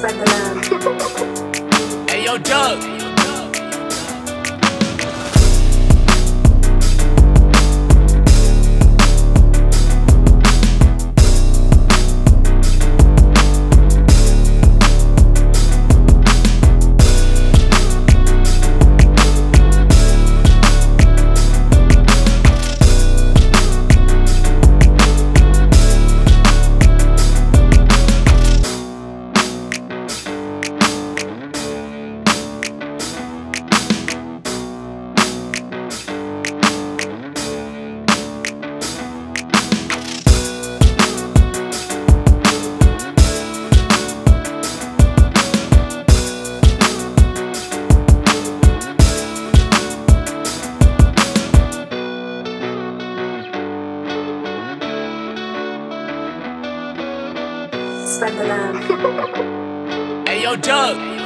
Spread the love. Hey, yo, Doug. Spread the love. Hey, yo, Doug.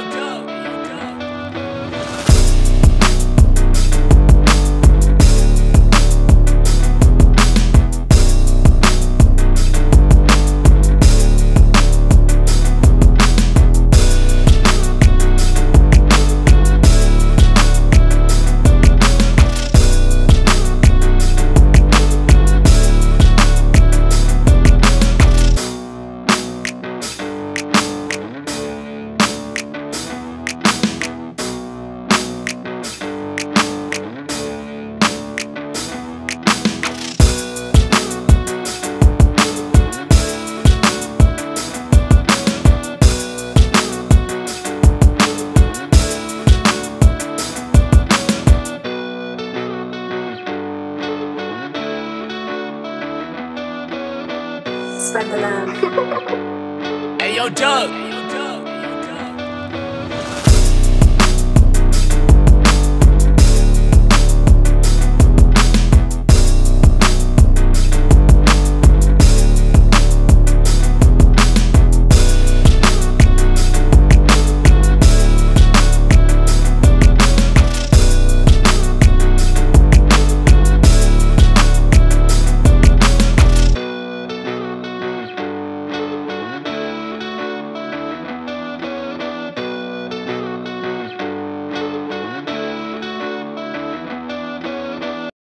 Spread the love. Hey, yo, Doug.